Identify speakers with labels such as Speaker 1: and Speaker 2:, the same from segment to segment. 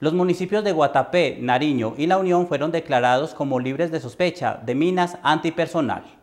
Speaker 1: Los municipios de Guatapé, Nariño y La Unión fueron declarados como libres de sospecha de minas antipersonal.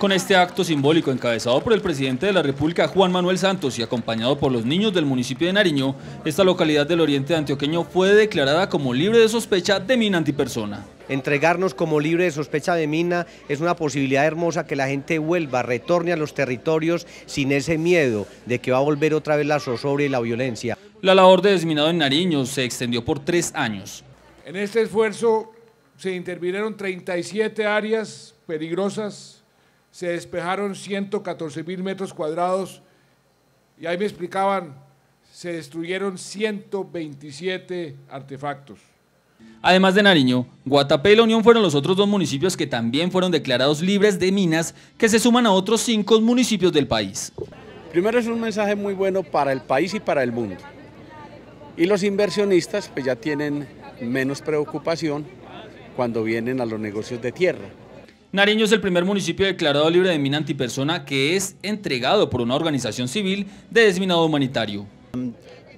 Speaker 2: Con este acto simbólico encabezado por el presidente de la República, Juan Manuel Santos, y acompañado por los niños del municipio de Nariño, esta localidad del oriente antioqueño fue declarada como libre de sospecha de mina antipersona.
Speaker 3: Entregarnos como libre de sospecha de mina es una posibilidad hermosa que la gente vuelva, retorne a los territorios sin ese miedo de que va a volver otra vez la zozobra y la violencia.
Speaker 2: La labor de desminado en Nariño se extendió por tres años.
Speaker 4: En este esfuerzo se intervinieron 37 áreas peligrosas se despejaron 114 mil metros cuadrados y ahí me explicaban, se destruyeron 127 artefactos.
Speaker 2: Además de Nariño, Guatapé y La Unión fueron los otros dos municipios que también fueron declarados libres de minas, que se suman a otros cinco municipios del país.
Speaker 5: Primero es un mensaje muy bueno para el país y para el mundo. Y los inversionistas pues ya tienen menos preocupación cuando vienen a los negocios de tierra.
Speaker 2: Nariño es el primer municipio declarado libre de mina antipersona que es entregado por una organización civil de desminado humanitario.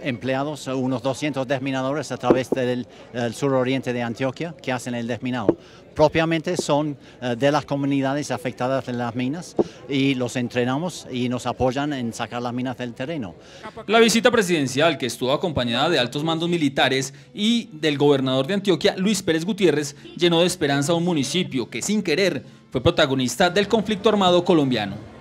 Speaker 6: Empleados, unos 200 desminadores a través del, suroriente de Antioquia que hacen el desminado. Propiamente son eh, de las comunidades afectadas en las minas y los entrenamos y nos apoyan en sacar las minas del terreno.
Speaker 2: La visita presidencial, que estuvo acompañada de altos mandos militares y del gobernador de Antioquia, Luis Pérez Gutiérrez, llenó de esperanza a un municipio que sin querer fue protagonista del conflicto armado colombiano.